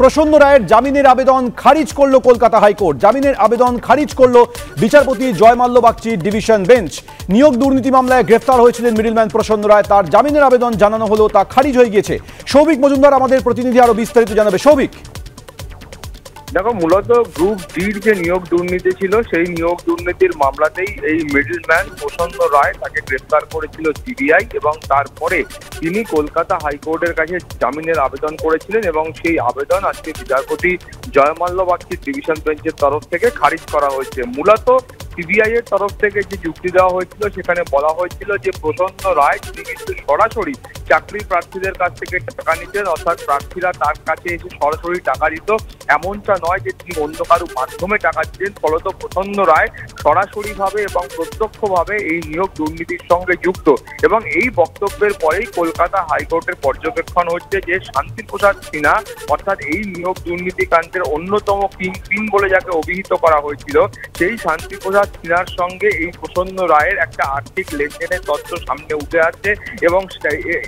প্রসন্ন রায়ের জামিনের আবেদন খারিজ করল কলকাতা হাইকোর্ট। জামিনের আবেদন খারিজ করল বিচারপতি জয়মাল্য বাগচির ডিভিশন বেঞ্চ। নিয়োগ দুর্নীতি মামলায় গ্রেফতার হয়েছিলেন মিডিলম্যান প্রসন্ন রায়। তার জামিনের আবেদন জানানো হলো, তা খারিজ হয়ে গিয়েছে। সৌভিক মজুমদার আমাদের প্রতিনিধি আরও বিস্তারিত জানাবে। সৌভিক। দেখো, মূলত গ্রুপ ডির যে নিয়োগ দুর্নীতি ছিল, সেই নিয়োগ দুর্নীতির মামলাতেই এই মিডলম্যান প্রসন্ন রায় তাকে গ্রেফতার করেছিল সিবিআই এবং তারপরে তিনি কলকাতা হাইকোর্টের কাছে জামিনের আবেদন করেছিলেন এবং সেই আবেদন আজকে বিচারপতি জয়মাল্য বাগচির ডিভিশন বেঞ্চের তরফ থেকে খারিজ করা হয়েছে। মূলত সিবিআই এর তরফ থেকে যে যুক্তি দেওয়া হয়েছিল, সেখানে বলা হয়েছিল যে প্রসন্ন রায়, তিনি কিন্তু সরাসরি চাকরি প্রার্থীদের কাছ থেকে টাকা নিতেন, অর্থাৎ প্রার্থীরা তার কাছে এসে সরাসরি টাকা দিত। এমনটা নয় যে তিনি অন্য কারও মাধ্যমে টাকা দিতেন, ফলত প্রসন্ন রায় সরাসরিভাবে এবং প্রত্যক্ষভাবে এই নিয়োগ দুর্নীতির সঙ্গে যুক্ত। এবং এই বক্তব্যের পরেই কলকাতা হাইকোর্টের পর্যবেক্ষণ হচ্ছে যে শান্তি প্রসাদ সিনহা, অর্থাৎ এই নিয়োগ দুর্নীতি কাণ্ডের অন্যতম কিং বলে যাকে অভিহিত করা হয়েছিল, সেই শান্তি প্রসাদ সিনহার সঙ্গে এই প্রসন্ন রায়ের একটা আর্থিক লেনদেনের তথ্য সামনে উঠে আসছে এবং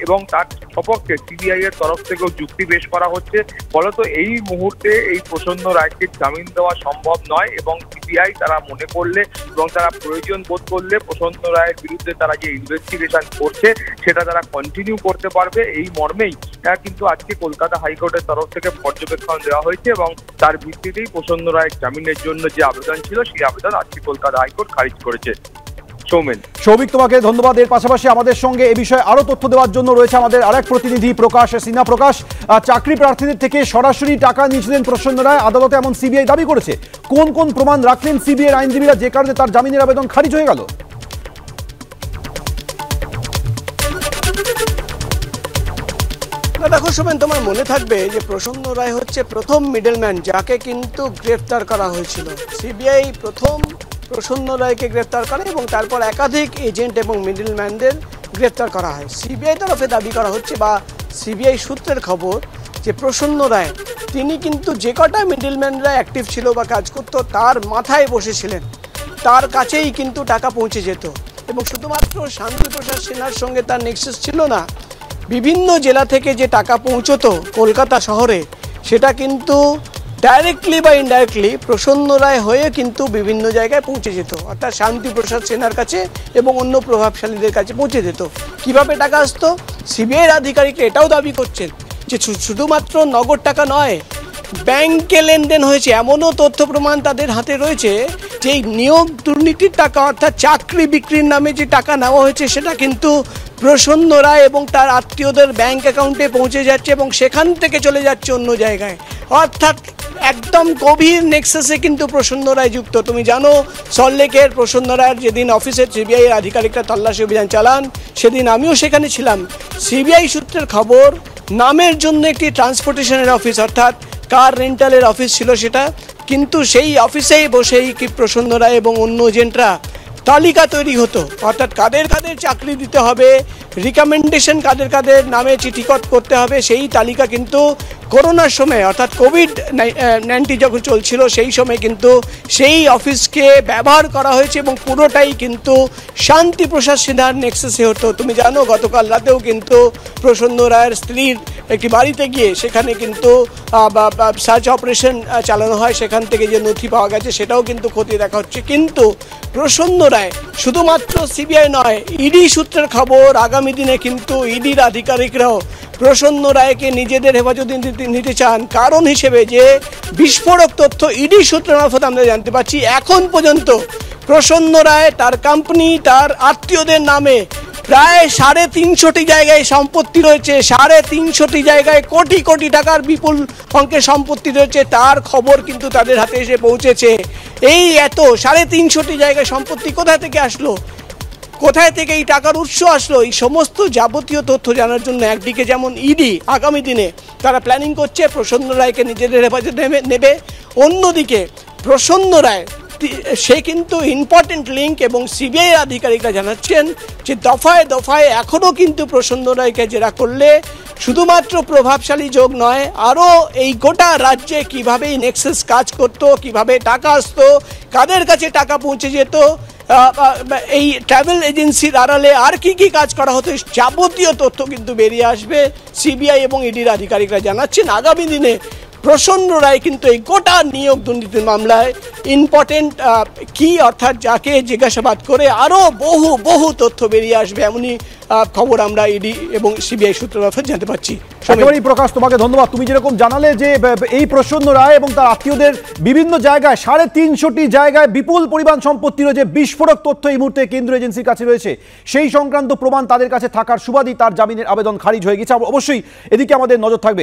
এবং তার সপক্ষে সিবিআই এর তরফ থেকেও যুক্তি পেশ করা হচ্ছে। ফলত এই মুহূর্তে এই প্রসন্ন রায়কে জামিন দেওয়া সম্ভব নয় এবং সিবিআই তারা মনে করলে এবং তারা প্রয়োজন বোধ করলে প্রসন্ন রায়ের বিরুদ্ধে তারা যে ইনভেস্টিগেশন করছে, সেটা তারা কন্টিনিউ করতে পারবে। এই মর্মেই কিন্তু আজকে কলকাতা হাইকোর্টের তরফ থেকে পর্যবেক্ষণ দেওয়া হয়েছে এবং তার ভিত্তিতেই প্রসন্ন রায়ের জামিনের জন্য যে আবেদন ছিল, সেই আবেদন আজকে কলকাতা হাইকোর্ট খারিজ করেছে। সৌমেন। সৌভিক তোমাকে ধন্যবাদ। এর পাশাপাশি আমাদের সঙ্গে এ বিষয়ে আরও তথ্য দেওয়ার জন্য রয়েছে আমাদের আরেক প্রতিনিধি প্রকাশ সিনা প্রকাশ। চাকরি প্রার্থীদের থেকে সরাসরি টাকা নিয়েছিলেন প্রসন্ন রায়। আদালতে এমন সিবিআই দাবি করেছে। কোন কোন প্রমাণ রাখলেন সিবিআই আইনজীবীরা? যে কারণে তার জামিনের আবেদন খারিজ হয়ে গেল। দেখো সোমেন তোমার মনে থাকবে যে প্রসন্ন রায় হচ্ছে প্রথম মিডলম্যান যাকে কিন্তু গ্রেফতার করা হয়েছিল। সিবিআই প্রথম প্রসন্ন রায়কে গ্রেফতার করে এবং তারপর একাধিক এজেন্ট এবং মিডলম্যানদের গ্রেফতার করা হয়। সিবিআই তরফে দাবি করা হচ্ছে বা সিবিআই সূত্রের খবর যে প্রসন্ন রায়, তিনি কিন্তু যে কটা মিডলম্যানরা অ্যাক্টিভ ছিল বা কাজ করতো, তার মাথায় বসেছিলেন। তার কাছেই কিন্তু টাকা পৌঁছে যেত এবং শুধুমাত্র শান্তিপ্রসাদ সিনহার সঙ্গে তার নেক্সাস ছিল না, বিভিন্ন জেলা থেকে যে টাকা পৌঁছতো কলকাতা শহরে, সেটা কিন্তু ডাইরেক্টলি বা ইনডাইরেক্টলি প্রসন্ন রায় হয়ে কিন্তু বিভিন্ন জায়গায় পৌঁছে যেত। অর্থাৎ শান্তিপ্রসাদ সেনার কাছে এবং অন্য প্রভাবশালীদের কাছে পৌঁছে যেত। কীভাবে টাকা আসতো? সিবিআইয়ের আধিকারিক এটাও দাবি করছেন যে শুধুমাত্র নগদ টাকা নয়, ব্যাংকে লেনদেন হয়েছে। এমনও তথ্য প্রমাণ তাদের হাতে রয়েছে যে নিয়োগ দুর্নীতির টাকা অর্থাৎ চাকরি বিক্রির নামে যে টাকা নেওয়া হয়েছে সেটা কিন্তু প্রসন্ন রায় এবং তার আত্মীয়দের ব্যাংক অ্যাকাউন্টে পৌঁছে যাচ্ছে এবং সেখান থেকে চলে যাচ্ছে অন্য জায়গায়। অর্থাৎ একদম গভীর নেক্সাসে কিন্তু প্রসন্ন রায় যুক্ত। তুমি জানো সল্লেকের প্রসন্ন রায়ের যেদিন অফিসের সিবিআই আধিকারিকরা তল্লাশি অভিযান চালান, সেদিন আমিও সেখানে ছিলাম। সিবিআই সূত্রের খবর, নামের জন্য একটি ট্রান্সপোর্টেশনের অফিস অর্থাৎ কার রেন্টালের অফিস ছিল সেটা। কিন্তু সেই অফিসেই বসেই কি প্রসন্ন রায় এবং অন্য এজেন্টরা তালিকা তৈরি হতো? অর্থাৎ কাদের কাদের চাকরি দিতে হবে রিকমেন্ডেশন কাদের কাদের নামে চিঠিকট করতে হবে, সেই তালিকা কিন্তু করোনার সময়, অর্থাৎ কোভিড নাইন্টিন যখন চলছিল, সেই সময় কিন্তু সেই অফিসকে ব্যবহার করা হয়েছে এবং পুরোটাই কিন্তু শান্তি প্রসাদ সিনহার নেক্সেসে হতো। তুমি জানো, গতকাল রাতেও কিন্তু প্রসন্ন রায়ের স্ত্রীর একটি বাড়িতে গিয়ে সেখানে কিন্তু সার্চ অপারেশন চালানো হয়। সেখান থেকে যে নথি পাওয়া গেছে, সেটাও কিন্তু ক্ষতি দেখা হচ্ছে। কিন্তু প্রসন্ন রায় শুধুমাত্র সিবিআই নয় ইডি সূত্রের খবর আগামী দিনে কিন্তু ইডির আধিকারিকরাও প্রসন্ন রায়কে নিজেদের হেফাজতে নিতে- চান কারণ হিসেবে যে বিস্ফোরক তথ্য ইডি সূত্রের মারফত আমরা জানতে পারছি, এখন পর্যন্ত প্রসন্ন রায় তার কোম্পানি তার আত্মীয়দের নামে প্রায় সাড়ে তিনশোটি জায়গায় সম্পত্তি রয়েছে, সাড়ে তিনশোটি জায়গায় কোটি কোটি টাকার বিপুল অঙ্কের সম্পত্তি রয়েছে, তার খবর কিন্তু তাদের হাতে এসে পৌঁছেছে। এই এত সাড়ে তিনশোটি জায়গায় সম্পত্তি কোথা থেকে আসলো? কোথায় থেকে এই টাকার উৎস আসলো? এই সমস্ত যাবতীয় তথ্য জানার জন্য একদিকে যেমন ইডি আগামী দিনে তারা প্ল্যানিং করছে, প্রসন্ন রায়কে নিজেদের হেফাজতে নেবে অন্যদিকে প্রসন্ন রায় সে কিন্তু ইম্পর্টেন্ট লিঙ্ক এবং সিবিআই আধিকারিকরা জানাচ্ছেন যে দফায় দফায় এখনও কিন্তু প্রসন্ন রায়কে জেরা করলে শুধুমাত্র প্রভাবশালী যোগ নয় আরও এই গোটা রাজ্যে কীভাবে নেক্সেস কাজ করত, কীভাবে টাকা আসতো, কাদের কাছে টাকা পৌঁছে যেত এই ট্রাভেল এজেন্সির আড়ালে আর কি কি কাজ করা হতো? যাবতীয় তথ্য কিন্তু বেরিয়ে আসবে। সিবিআই এবং ইডির আধিকারিকরা জানাচ্ছেন, আগামী দিনে প্রসন্ন রায় কিন্তু এই গোটা নিয়োগ দুর্নীতির মামলায় ইম্পর্টেন্ট কি অর্থাৎ যাকে জিজ্ঞাসাবাদ করে আরও বহু বহু তথ্য বেরিয়ে আসবে এমনই খবর আমরা ইডি এবং সিবিআই সূত্র মারফত জানতে পারছি। একেবারেই প্রকাশ, তোমাকে ধন্যবাদ। তুমি যেরকম জানালে যে এই প্রসন্ন রায় এবং তার আত্মীয়দের বিভিন্ন জায়গায়, সাড়ে তিনশোটি জায়গায় বিপুল পরিমাণ সম্পত্তির যে বিস্ফোরক তথ্য এই মুহূর্তে কেন্দ্রীয় এজেন্সির কাছে রয়েছে। সেই সংক্রান্ত প্রমাণ তাদের কাছে থাকার সুবাদই তার জামিনের আবেদন খারিজ হয়ে গেছে। অবশ্যই এদিকে আমাদের নজর থাকবে।